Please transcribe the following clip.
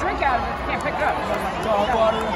drink out of it. You can't pick it up. Dog water.